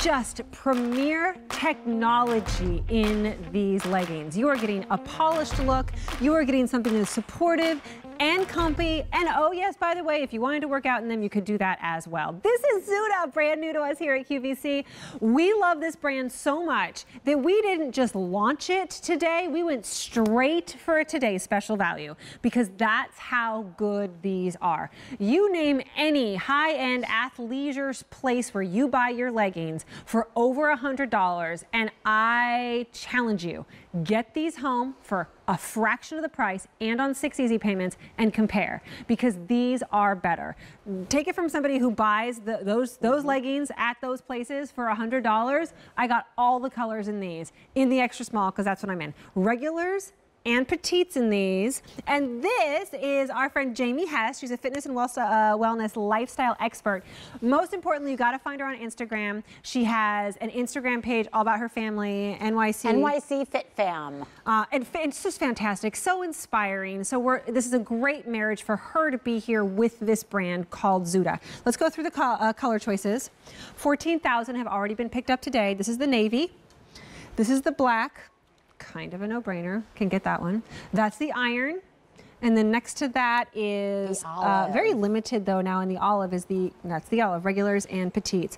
just premier technology in these leggings. You are getting a polished look. You are getting something that is supportive and comfy. And oh yes, by the way, if you wanted to work out in them, you could do that as well. This is Zuda, brand new to us here at QVC. We love this brand so much that we didn't just launch it today. We went straight for today's special value because that's how good these are. You name any high-end athleisure place where you buy your leggings for over a $100 and I challenge you, get these home for a fraction of the price and on six easy payments and compare because these are better. Take it from somebody who buys the, those, those mm-hmm. leggings at those places for $100. I got all the colors in these in the extra small because that's what I'm in. Regulars, and petites in these. And this is our friend Jamie Hess. She's a fitness and uh, wellness lifestyle expert. Most importantly, you got to find her on Instagram. She has an Instagram page all about her family, NYC. NYC Fit Fam. Uh, and it's just fantastic, so inspiring. So we're this is a great marriage for her to be here with this brand called Zuda. Let's go through the co uh, color choices. 14,000 have already been picked up today. This is the navy. This is the black kind of a no-brainer. Can get that one. That's the iron. And then next to that is uh, very limited though now in the olive is the, that's the olive, regulars and petites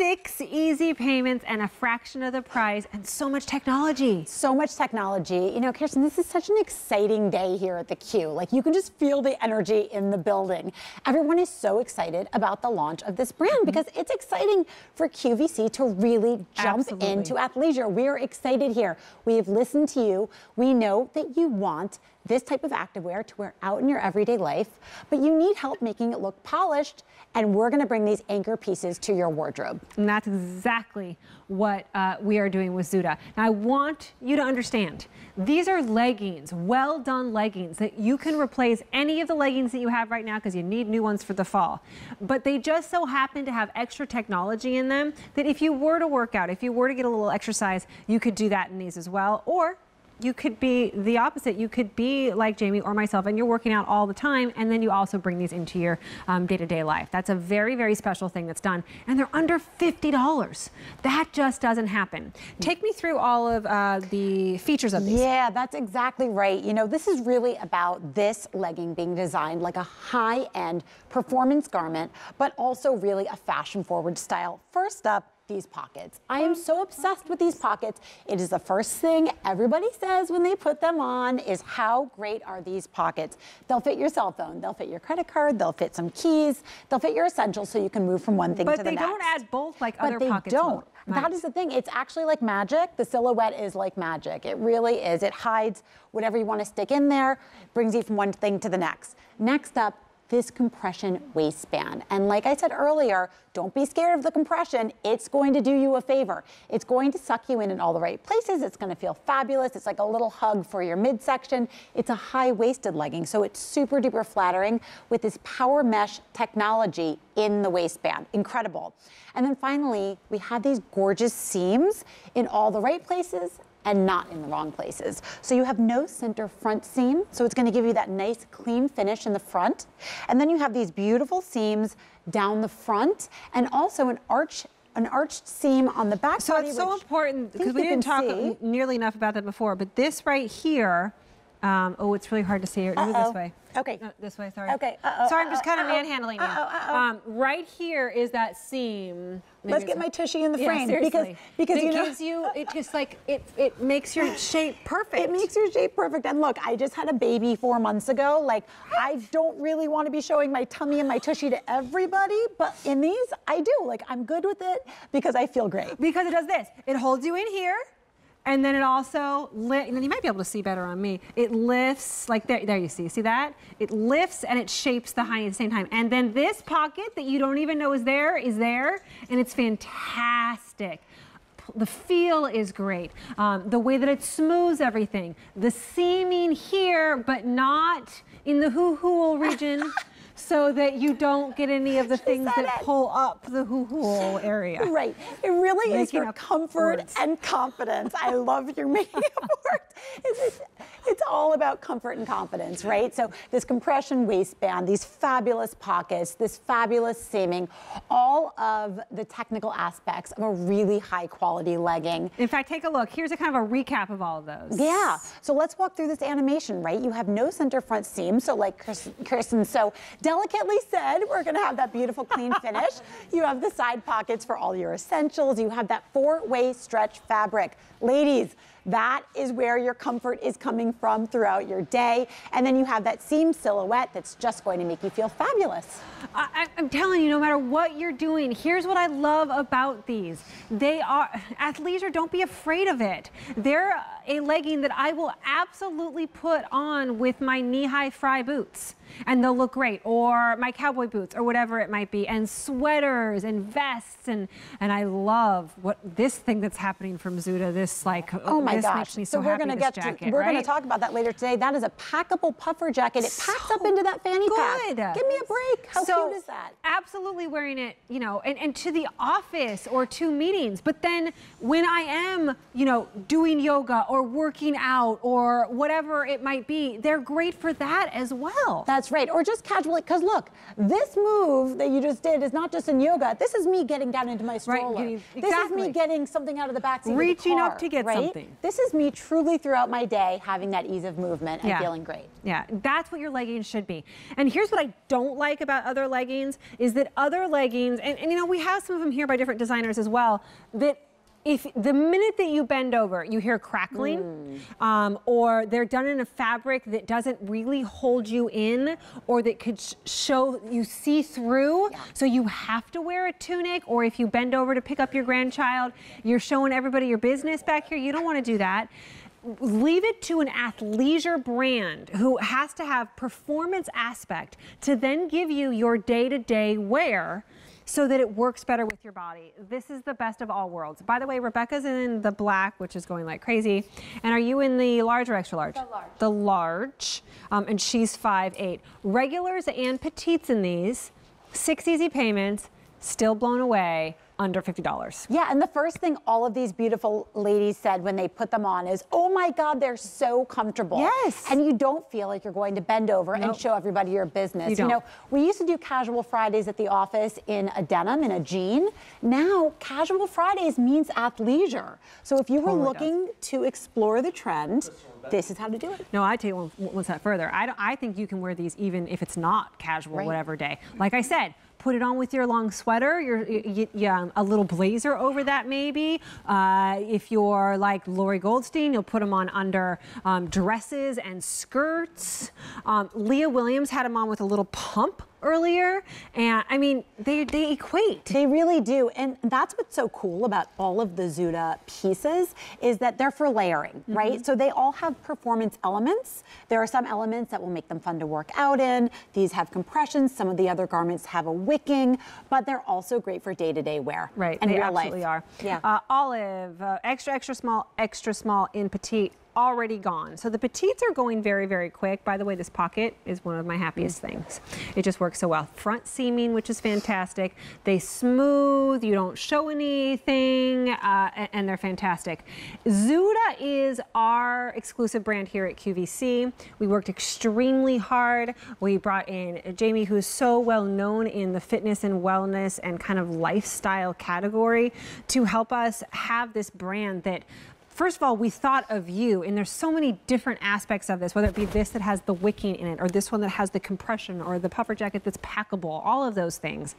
six easy payments and a fraction of the price and so much technology. So much technology. You know, Kirsten, this is such an exciting day here at the Q. Like you can just feel the energy in the building. Everyone is so excited about the launch of this brand mm -hmm. because it's exciting for QVC to really jump Absolutely. into athleisure. We're excited here. We have listened to you. We know that you want this type of activewear to wear out in your everyday life, but you need help making it look polished and we're gonna bring these anchor pieces to your wardrobe. And that's exactly what uh, we are doing with Zuda. Now I want you to understand, these are leggings, well done leggings that you can replace any of the leggings that you have right now because you need new ones for the fall. But they just so happen to have extra technology in them that if you were to work out, if you were to get a little exercise, you could do that in these as well. Or you could be the opposite. You could be like Jamie or myself, and you're working out all the time, and then you also bring these into your um, day-to-day life. That's a very, very special thing that's done, and they're under $50. That just doesn't happen. Take me through all of uh, the features of these. Yeah, that's exactly right. You know, this is really about this legging being designed like a high-end performance garment, but also really a fashion-forward style. First up, these pockets. I am so obsessed with these pockets. It is the first thing everybody says when they put them on is how great are these pockets. They'll fit your cell phone, they'll fit your credit card, they'll fit some keys, they'll fit your essentials so you can move from one thing but to the next. But they don't add both like but other they don't. That is the thing. It's actually like magic. The silhouette is like magic. It really is. It hides whatever you want to stick in there, brings you from one thing to the next. Next up, this compression waistband. And like I said earlier, don't be scared of the compression. It's going to do you a favor. It's going to suck you in in all the right places. It's going to feel fabulous. It's like a little hug for your midsection. It's a high-waisted legging, so it's super duper flattering with this power mesh technology in the waistband. Incredible. And then finally, we have these gorgeous seams in all the right places and not in the wrong places. So you have no center front seam, so it's gonna give you that nice clean finish in the front. And then you have these beautiful seams down the front and also an arch an arched seam on the back so body. It's so important because we didn't talk see. nearly enough about that before, but this right here, um, oh, it's really hard to see. Move uh -oh. this way. Okay. No, this way, sorry. Okay. Uh -oh, sorry, I'm just kind of manhandling you. Uh-oh, um, right here is that seam. Maybe Let's get my tushy in the frame yeah, because because it you know, gives you it just like it it makes your shape perfect. It makes your shape perfect. And look, I just had a baby four months ago. Like I don't really want to be showing my tummy and my tushy to everybody, but in these I do. Like I'm good with it because I feel great. Because it does this. It holds you in here. And then it also, and you might be able to see better on me, it lifts, like there, there you see, see that? It lifts and it shapes the high at the same time. And then this pocket that you don't even know is there, is there, and it's fantastic. The feel is great. Um, the way that it smooths everything. The seaming here, but not in the hoo-hoo region. so that you don't get any of the things that pull up the hoo-hoo area. Right. It really is Making for up comfort words. and confidence. I love your making up words. It's, it's, all about comfort and confidence, right? So this compression waistband, these fabulous pockets, this fabulous seaming, all of the technical aspects of a really high quality legging. In fact, take a look. Here's a kind of a recap of all of those. Yeah. So let's walk through this animation, right? You have no center front seam. So like Kirsten so delicately said, we're going to have that beautiful clean finish. you have the side pockets for all your essentials. You have that four-way stretch fabric. Ladies, that is where your comfort is coming from throughout your day. And then you have that seam silhouette that's just going to make you feel fabulous. I, I'm telling you, no matter what you're doing, here's what I love about these. They are, athleisure, don't be afraid of it. They're a legging that I will absolutely put on with my knee-high fry boots. And they'll look great, or my cowboy boots, or whatever it might be, and sweaters and vests, and and I love what this thing that's happening from Zuda. This like, Oh my this gosh! makes me so, we're gonna get jacket, to we're right? gonna talk about that later today. That is a packable puffer jacket. It packs up into that fanny good. pack. Give me a break. How so cute is that? Absolutely wearing it, you know, and, and to the office or to meetings. But then when I am, you know, doing yoga or working out or whatever it might be, they're great for that as well. That's right. Or just casually, because look, this move that you just did is not just in yoga. This is me getting down into my stroller. Right, getting- This is me getting something out of the back backseat Reaching the up to get right? something. This is me truly throughout my day having that ease of movement and feeling great. Yeah, that's what your leggings should be. And here's what I don't like about other leggings is that other leggings, and, and you know, we have some of them here by different designers as well, that if the minute that you bend over, you hear crackling, um, or they're done in a fabric that doesn't really hold you in, or that could sh- show you see through, so you have to wear a tunic, or if you bend over to pick up your grandchild, you're showing everybody your business back here. You don't want to do that. Leave it to an athleisure brand who has to have performance aspect to then give you your day-to-day wear so that it works better with your body. This is the best of all worlds. By the way, Rebecca's in the black, which is going like crazy. And are you in the large or extra large? The large. The large. Um, and she's 5'8". Regulars and petites in these, six easy payments, still blown away, under $50. Yeah, and the first thing all of these beautiful ladies said when they put them on is, oh my God, they're so comfortable. Yes. And you don't feel like you're going to bend over and show everybody your business. You don't. you know, we used to do casual Fridays at the office in a denim, in a jean. Now, casual Fridays means athleisure. So if you were Totally looking to explore the trend, this is how to do it. No, I take one, one step further. I, don't- I think you can wear these even if it's not casual, Right. whatever day. Like I said, put it on with your long sweater, your, y- y- um, a little blazer over that maybe. Uh, if you're like Lori Goldstein, you'll put them on under um, dresses and skirts. Um, Leah Williams had them on with a little pump earlier, and I mean they they equate. They really do. And that's what's so cool about all of the Zuda pieces is that they're for layering, right? So they all have performance elements. There are some elements that will make them fun to work out in. These have compressions. Some of the other garments have a wicking, but they're also great for day-to-day wear. Right, And they real absolutely life. are. Yeah. Uh, olive, uh, extra, extra small, extra small in petite, already gone. So the petites are going very, very quick. By the way, this pocket is one of my happiest things. It just works so well. Front seaming, which is fantastic. They smooth, you don't show anything, uh, and they're fantastic. Zuda is our exclusive brand here at QVC. We worked extremely hard. We brought in Jamie, who's so well known in the fitness and wellness and kind of lifestyle category, to help us have this brand that First of all, we thought of you, and there's so many different aspects of this, whether it be this that has the wicking in it, or this one that has the compression, or the puffer jacket that's packable, all of those things.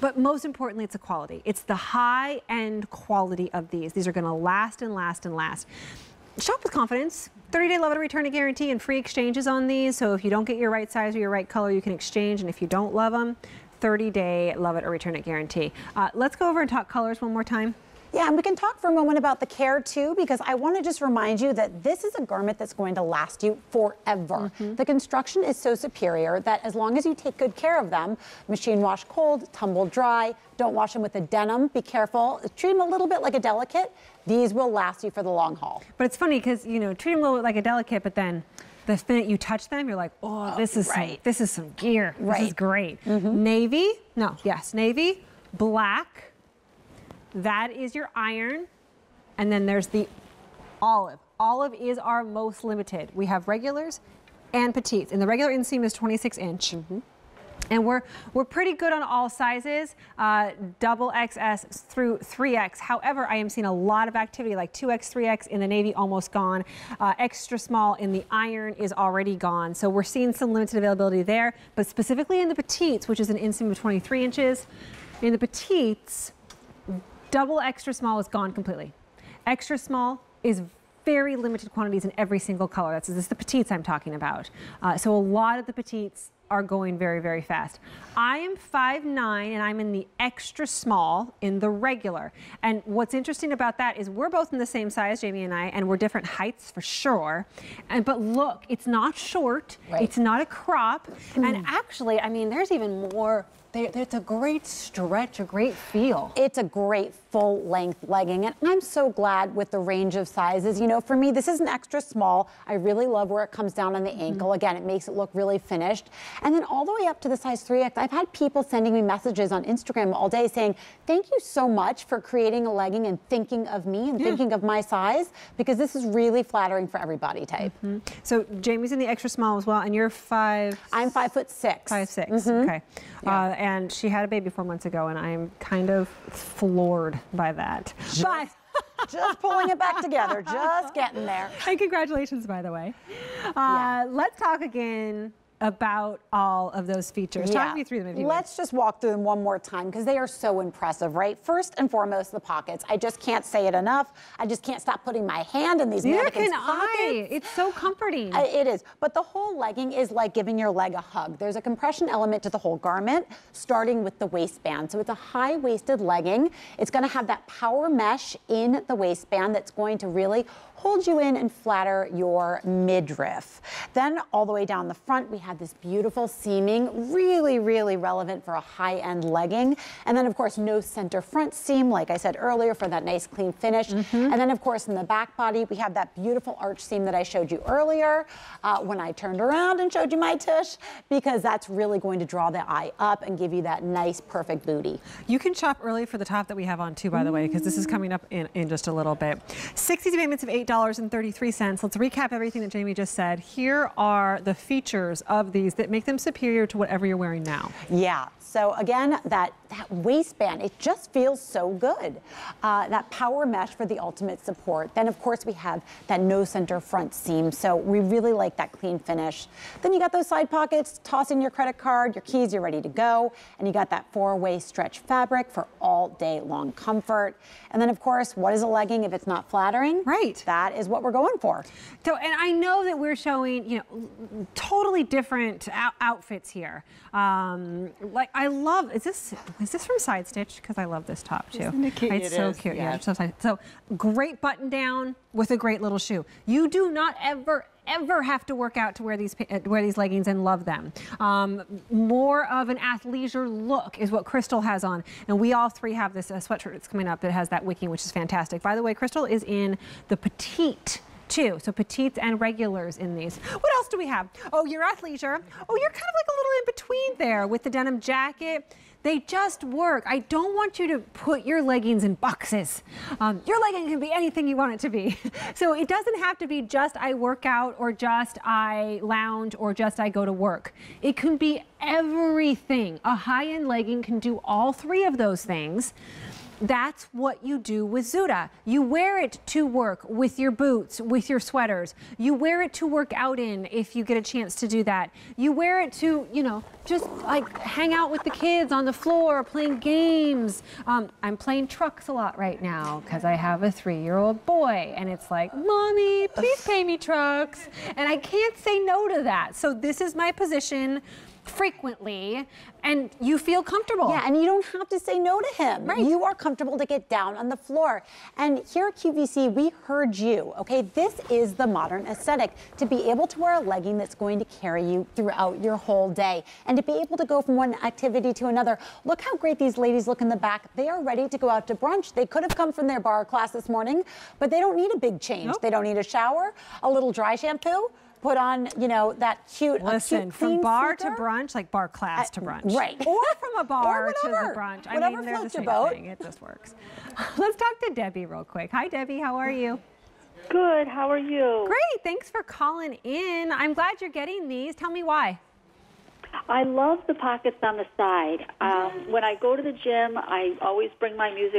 But most importantly, it's the quality. It's the high end quality of these. These are going to last and last and last. Shop with confidence. 30 day love it return guarantee and free exchanges on these. So if you don't get your right size or your right color, you can exchange. And if you don't love them, 30 day love it or return it guarantee. Uh, let's go over and talk colors one more time. Yeah, and we can talk for a moment about the care too, because I want to just remind you that this is a garment that's going to last you forever. Mm-hmm. The construction is so superior that as long as you take good care of them, machine wash cold, tumble dry, don't wash them with a denim, be careful, treat them a little bit like a delicate. These will last you for the long haul. But it's funny because, you know, treat them a little bit like a delicate, but then The minute you touch them, you're like, oh, oh this is right. some, this is some gear. Right. This is great. Mm-hmm. Navy, no, yes, navy, black. That is your iron, and then there's the olive. Olive is our most limited. We have regulars and petites, and the regular inseam is 26 inch. And we're we're pretty good on all sizes, uh, double XS through 3X. However, I am seeing a lot of activity like 2X, 3X in the navy almost gone. Uh, extra small in the iron is already gone. So we're seeing some limited availability there. But specifically in the petites, which is an inseam of 23 inches, in the petites, double extra small is gone completely. Extra small is very limited quantities in every single color. That's this is the petites I'm talking about. Uh, so a lot of the petites are going very, very fast. I am 5'9 and I'm in the extra small in the regular. And what's interesting about that is we're both in the same size, Jamie and I, and we're different heights for sure. And but look, it's not short, Right. it's not a crop, and actually, I mean, there's even more. There's a great stretch, a great feel. It's a great full length legging, and I'm so glad with the range of sizes. You know, for me, this is an extra small. I really love where it comes down on the ankle. Again, it makes it look really finished. And then all the way up to the size 3X, I've had people sending me messages on Instagram all day saying, Thank you so much for creating a legging and thinking of me and thinking of my size, because this is really flattering for every body type. So Jamie's in the extra small as well, and you're five. I'm five foot six. Five 6 Mm-hmm. Okay, uh, and she had a baby four months ago, and I'm kind of floored by that. But Just pulling it back together, just getting there. and congratulations, by the way. Uh, Let's talk again about all of those features. Talk me through them if you. Let's just walk through them one more time because they are so impressive, right? First and foremost, the pockets. I just can't say it enough. I just can't stop putting my hand in these Neither mannequins' can I. It's so comforting. I- It is. But the whole legging is like giving your leg a hug. There's a compression element to the whole garment, starting with the waistband. So it's a high waisted legging. It's going to have that power mesh in the waistband that's going to really hold you in and flatter your midriff. Then, all the way down the front, we have this beautiful seaming, really, really relevant for a high end legging. And then, of course, no center front seam, like I said earlier, for that nice clean finish. And then, of course, in the back body, we have that beautiful arch seam that I showed you earlier uh, when I turned around and showed you my tush, because that's really going to draw the eye up and give you that nice, perfect booty. You can shop early for the top that we have on too, by the way, because this is coming up in, in just a little bit. 60 payments of $8.33. Let's recap everything that Jamie just said. Here are the features of these that make them superior to whatever you're wearing now. Yeah. So again, that, that waistband, it just feels so good. Uh, that power mesh for the ultimate support. Then of course we have that no center front seam. So we really like that clean finish. Then you got those side pockets, toss in your credit card, your keys, you're ready to go. And you got that four-way stretch fabric for all day long comfort. And then of course, what is a legging if it's not flattering? Right. That is what we're going for. So, and I know that we're showing, you know, totally different out- outfits here. Um, like I love, is this is this from Side Stitch? Because I love this top too. It? It's It so is, cute. Yeah. yeah. so, so great button down with a great little shoe. You do not ever ever have to work out to wear these uh, wear these leggings and love them. Um, more of an athleisure look is what Crystal has on, and we all three have this uh, sweatshirt that's coming up that has that wicking, which is fantastic. By the way, Crystal is in the petite too. So petites and regulars in these. What else do we have? Oh, your athleisure. Oh, you're kind of like a little in between there with the denim jacket. They just work. I don't want you to put your leggings in boxes. Um, your legging can be anything you want it to be. So it doesn't have to be just I work out or just I lounge or just I go to work. It can be everything. A high end legging can do all three of those things. That's what you do with Zuda. You wear it to work with your boots, with your sweaters. You wear it to work out in if you get a chance to do that. You wear it to, you know, just like hang out with the kids on the floor playing games. Um, I'm playing trucks a lot right now because I have a three year old boy and it's like, Mommy, please pay me trucks. And I can't say no to that. So this is my position frequently and you feel comfortable. Yeah, and you don't have to say no to him. Right. You are comfortable to get down on the floor. And here at QVC, we heard you, okay? This is the modern aesthetic to be able to wear a legging that's going to carry you throughout your whole day and to be able to go from one activity to another. Look how great these ladies look in the back. They are ready to go out to brunch. They could have come from their barre class this morning, but they don't need a big change. Nope. They don't need a shower, a little dry shampoo. Put on, you know, that cute. a Listen, cute, from bar sneaker. to brunch, like barre class to Uh, brunch. right. Or from a bar to the whatever. brunch. I Whatever mean, they're the floats your same boat. thing. It just works. Let's talk to Debbie real quick. Hi, Debbie. How are you? Good. How are you? Great. Thanks for calling in. I'm glad you're getting these. Tell me why. I love the pockets on the side. Um, when I go to the gym, I always bring my music